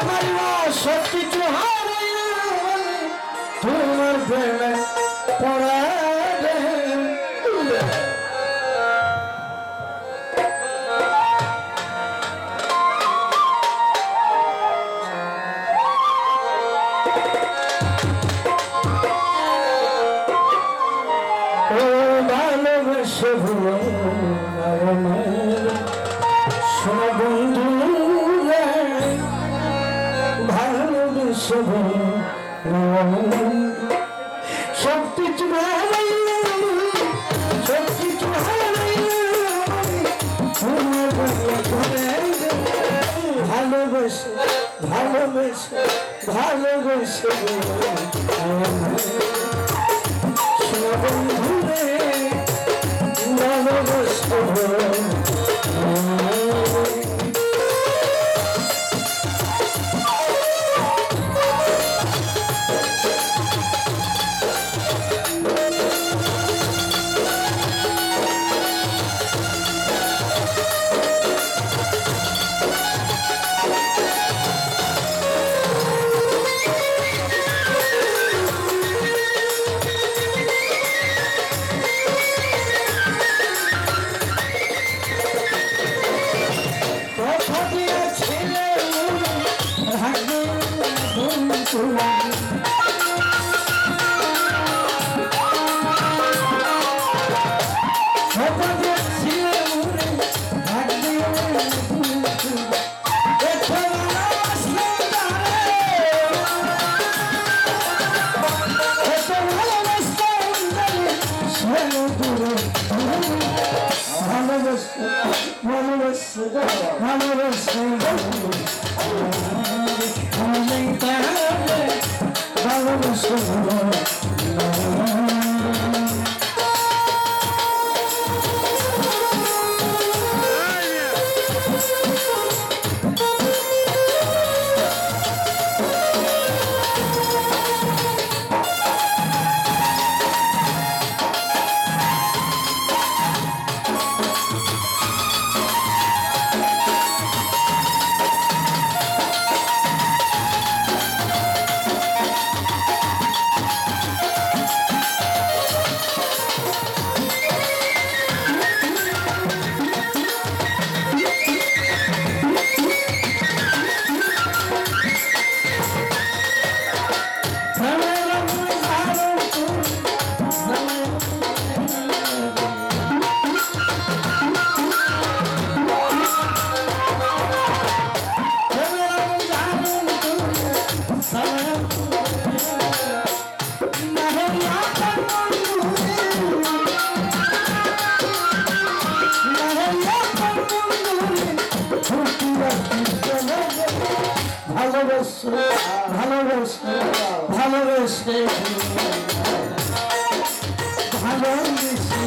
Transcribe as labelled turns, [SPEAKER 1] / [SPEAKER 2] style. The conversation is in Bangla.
[SPEAKER 1] তোমার সব কিছু তোমার প্রেমে পড়া রে। ভুলো আমার সব কিছু ভালোবেসে ভালোবেসে ভালোবাসো বন্ধু কথা দিয়েছিলে ভাগ্যে বন্ধু দেখো ভালোবাসলে তারে এত ভালোবাসতে সে দূরে Thank you. ভালোবাসে ভালোবাসে ভালোবাসে। ভালোবেসে।